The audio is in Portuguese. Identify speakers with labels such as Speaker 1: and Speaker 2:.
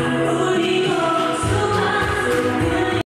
Speaker 1: Senhor.